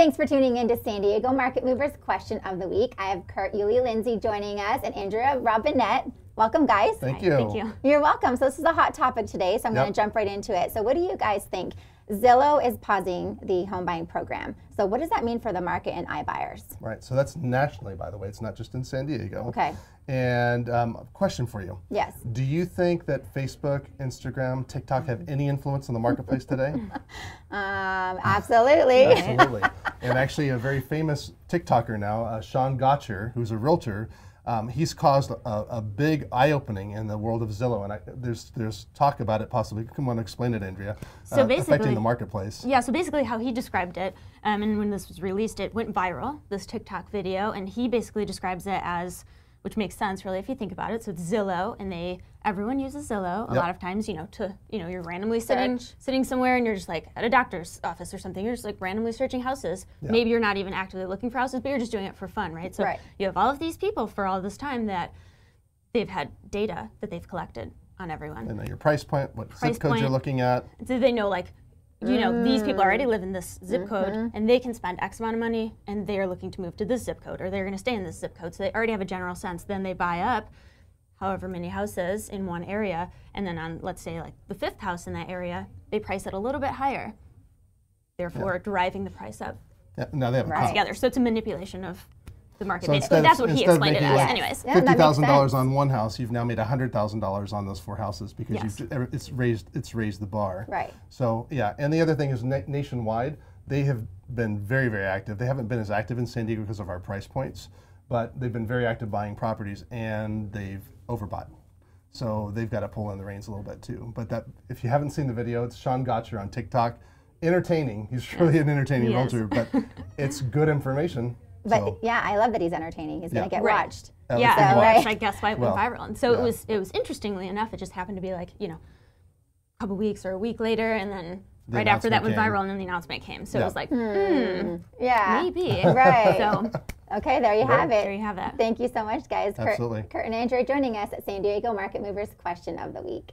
Thanks for tuning in to San Diego Market Movers Question of the Week. I have Kurt Iuli Kinsey joining us and Andrea Robinett. Welcome, guys. Thank you. Thank you. You're welcome. So, this is a hot topic today, so I'm Yep. going to jump right into it. So, what do you guys think? Zillow is pausing the home buying program. So, what does that mean for the market and iBuyers? Right. So that's nationally, by the way. It's not just in San Diego. Okay. And um, a question for you. Yes. Do you think that Facebook, Instagram, TikTok have any influence on the marketplace today? Um, absolutely. Absolutely. and actually, a very famous TikToker now, uh, Sean Gotcher, who's a realtor, um, he's caused a, a big eye opening in the world of Zillow. And I, there's there's talk about it possibly. Come on, explain it, Andrea. So uh, affecting the marketplace. Yeah, so basically how he described it, um, and when this was released, it went viral, this TikTok video, and he basically describes it as, which makes sense really if you think about it. So it's Zillow, and they everyone uses Zillow a Yep. lot of times, you know, to you know you're randomly sitting Search. sitting somewhere and you're just like at a doctor's office or something, you're just like randomly searching houses. Maybe you're not even actively looking for houses, but you're just doing it for fun, right? So Right. you have all of these people for all this time that they've had data that they've collected on everyone. And then your price point, what Price zip codes you're looking at. So they know like, you know, these people already live in this zip code Mm-hmm. and they can spend X amount of money and they are looking to move to this zip code or they're going to stay in this zip code. So they already have a general sense. Then they buy up however many houses in one area and then on let's say like the fifth house in that area, they price it a little bit higher. Therefore driving the price up Yeah, no, they have a Right. together. So it's a manipulation of the market. So basically. instead of- That's what he instead of explained it as. like Anyways. Yeah, that fifty makes thousand dollars on one house, you've now made hundred thousand dollars on those four houses because Yes. you've it's raised it's raised the bar. Right. So yeah, and the other thing is na- nationwide, they have been very very active. They haven't been as active in San Diego because of our price points, but they've been very active buying properties and they've overbought. So they've got to pull in the reins a little bit too. But that if you haven't seen the video, it's Sean Gotcher on TikTok. Entertaining. He's really an entertaining He realtor, but it's good information. But so, yeah, I love that he's entertaining. He's gonna get Right. watched. at yeah, So, watch. right. I guess why it went Well, viral. And so yeah. it was it was interestingly enough, it just happened to be like, you know, a couple weeks or a week later and then The right after that went came. viral and then the announcement came. So Yeah. it was like, hmm, Yeah. maybe. Right. So Okay, there you have it. there you have that. Thank you so much, guys. Kurt- Absolutely. Kurt and Andrew joining us at San Diego Market Movers Question of the Week.